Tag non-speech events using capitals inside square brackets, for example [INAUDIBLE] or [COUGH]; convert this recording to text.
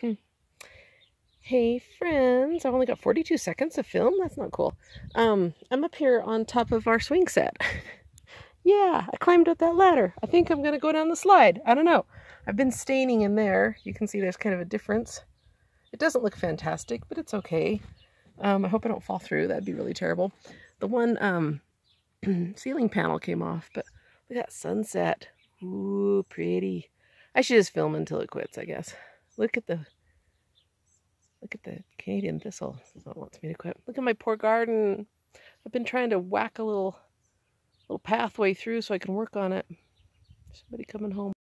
Hmm. Hey friends, I've only got 42 seconds of film. That's not cool. Um, I'm up here on top of our swing set. [LAUGHS] yeah, I climbed up that ladder. I think I'm gonna go down the slide. I don't know. I've been staining in there. You can see there's kind of a difference. It doesn't look fantastic, but it's okay. Um, I hope I don't fall through. That'd be really terrible. The one um, [CLEARS THROAT] ceiling panel came off, but look at that sunset. Ooh, pretty. I should just film until it quits, I guess. Look at the look at the Canadian thistle. Oh, it wants me to quit. Look at my poor garden. I've been trying to whack a little little pathway through so I can work on it. Somebody coming home.